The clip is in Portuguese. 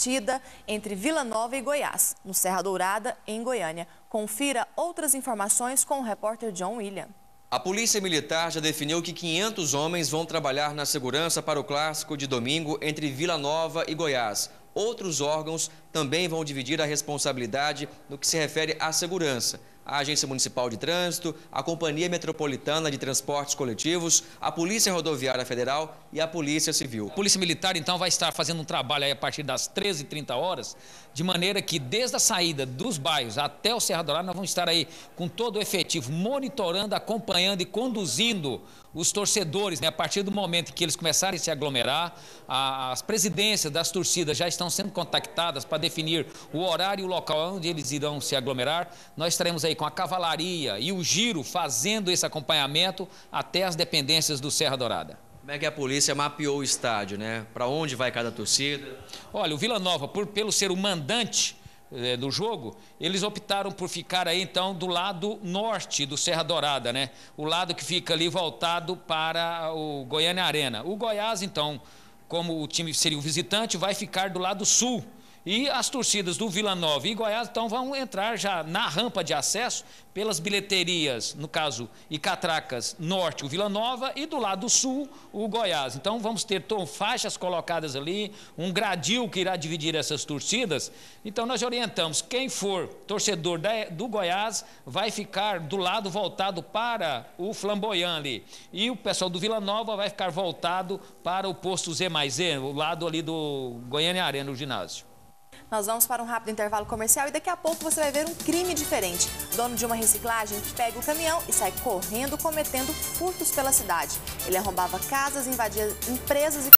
partida entre Vila Nova e Goiás, no Serra Dourada, em Goiânia. Confira outras informações com o repórter John William. A Polícia Militar já definiu que 500 homens vão trabalhar na segurança para o clássico de domingo entre Vila Nova e Goiás. Outros órgãos também vão dividir a responsabilidade no que se refere à segurança a Agência Municipal de Trânsito, a Companhia Metropolitana de Transportes Coletivos, a Polícia Rodoviária Federal e a Polícia Civil. A Polícia Militar, então, vai estar fazendo um trabalho a partir das 13h30 horas, de maneira que desde a saída dos bairros até o Serra Dourada, nós vamos estar aí com todo o efetivo, monitorando, acompanhando e conduzindo os torcedores, né? a partir do momento que eles começarem a se aglomerar, as presidências das torcidas já estão sendo contactadas para definir o horário e o local onde eles irão se aglomerar. Nós estaremos aí com a cavalaria e o giro fazendo esse acompanhamento até as dependências do Serra Dourada. Como é que a polícia mapeou o estádio, né? Para onde vai cada torcida? Olha, o Vila Nova, por, pelo ser o mandante é, do jogo, eles optaram por ficar aí então do lado norte do Serra Dourada, né? O lado que fica ali voltado para o Goiânia Arena. O Goiás, então, como o time seria o visitante, vai ficar do lado sul e as torcidas do Vila Nova e Goiás então vão entrar já na rampa de acesso pelas bilheterias, no caso, e Catracas Norte, o Vila Nova, e do lado sul, o Goiás. Então vamos ter faixas colocadas ali, um gradil que irá dividir essas torcidas. Então nós orientamos, quem for torcedor do Goiás vai ficar do lado voltado para o Flamboyant ali. E o pessoal do Vila Nova vai ficar voltado para o posto Z mais Z, o lado ali do Goiânia Arena, o ginásio. Nós vamos para um rápido intervalo comercial e daqui a pouco você vai ver um crime diferente. Dono de uma reciclagem pega o caminhão e sai correndo cometendo furtos pela cidade. Ele arrombava casas, invadia empresas e